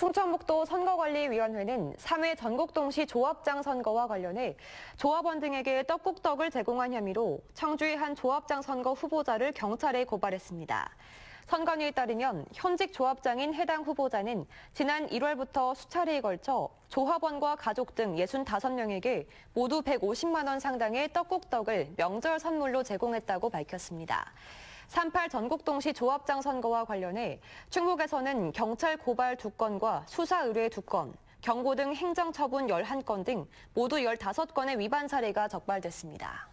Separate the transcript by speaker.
Speaker 1: 충청북도 선거관리위원회는 3회 전국동시 조합장 선거와 관련해 조합원 등에게 떡국떡을 제공한 혐의로 청주의 한 조합장 선거 후보자를 경찰에 고발했습니다. 선관위에 따르면 현직 조합장인 해당 후보자는 지난 1월부터 수차례에 걸쳐 조합원과 가족 등 65명에게 모두 150만 원 상당의 떡국떡을 명절 선물로 제공했다고 밝혔습니다. 38 전국동시 조합장 선거와 관련해 충북에서는 경찰 고발 2건과 수사 의뢰 2건, 경고 등 행정처분 11건 등 모두 15건의 위반 사례가 적발됐습니다.